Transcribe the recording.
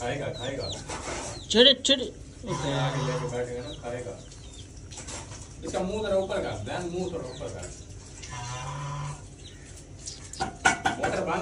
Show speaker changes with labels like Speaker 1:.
Speaker 1: खाएगा खाएगा।
Speaker 2: चढ़े चढ़े
Speaker 1: आगे लेके ना खाएगा। इसका मुँह थोड़ा ऊपर कर ध्यान मुँह थोड़ा ऊपर कर।